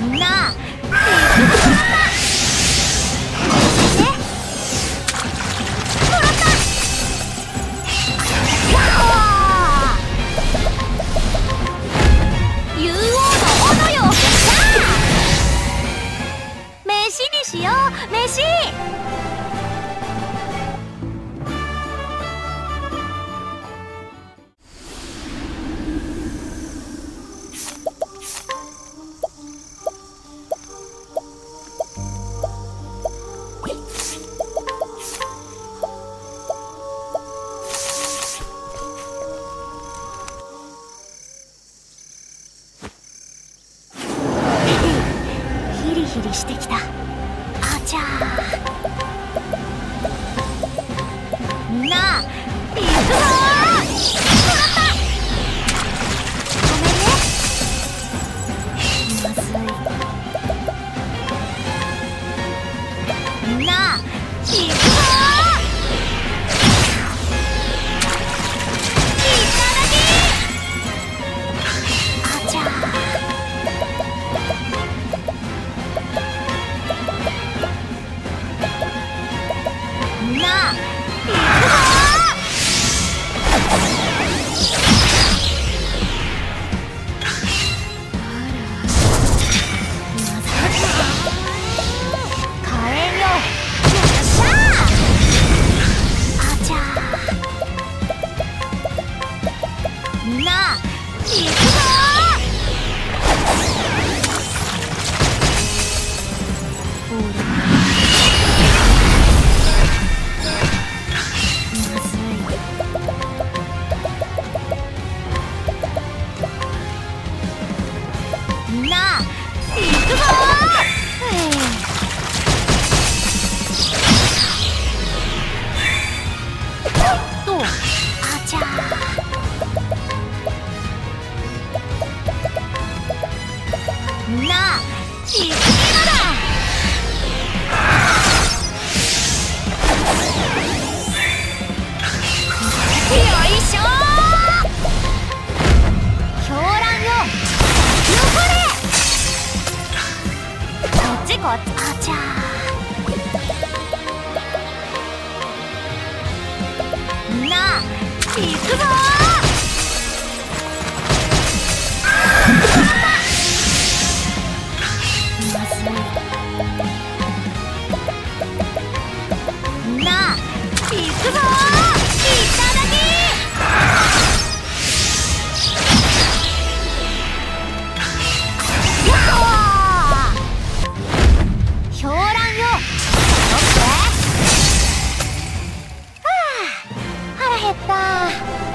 みんな竜王の斧よ飯にしよう飯してきた。あちゃー。みんな行くぞー。ごめんねまずい。みんな行くぞとあちゃみんな行くぞこっちこっちあちゃーみんな行くぞ 안.